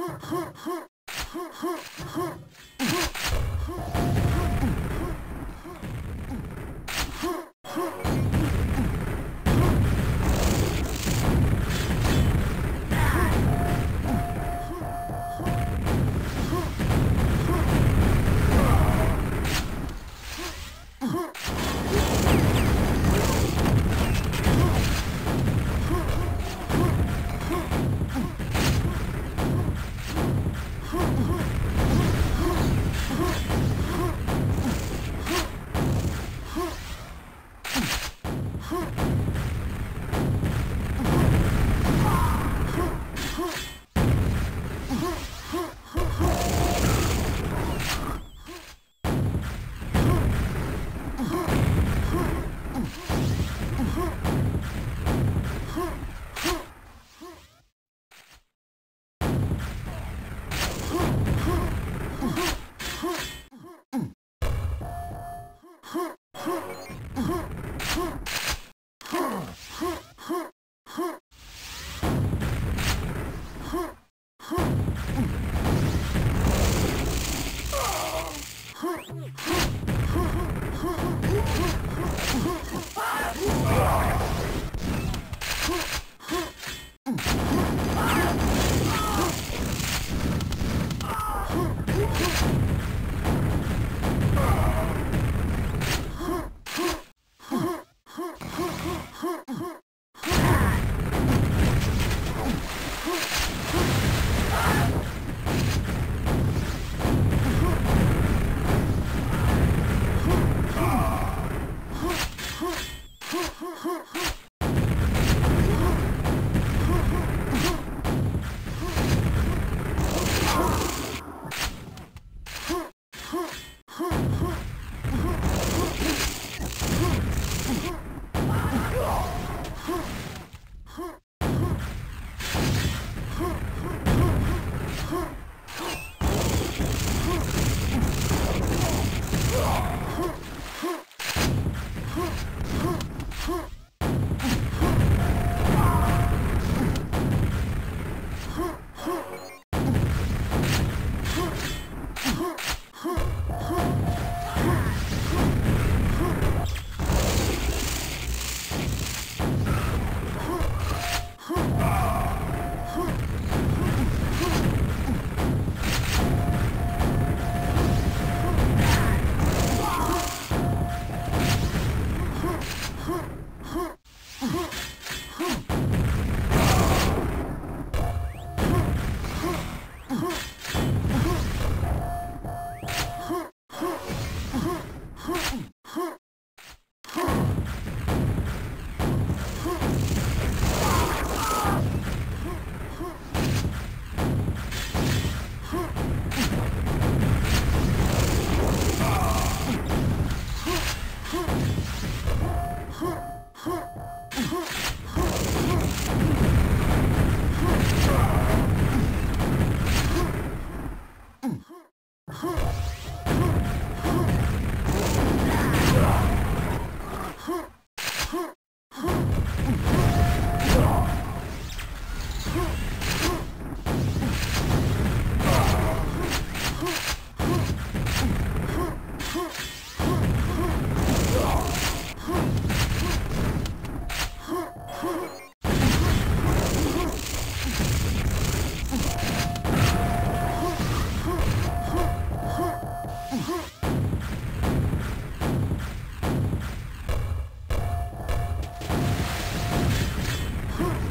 哈哈哈哈哈哈哈哈哈哈哈哈哈哈哈哈哼 Huh?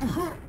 Uh-huh.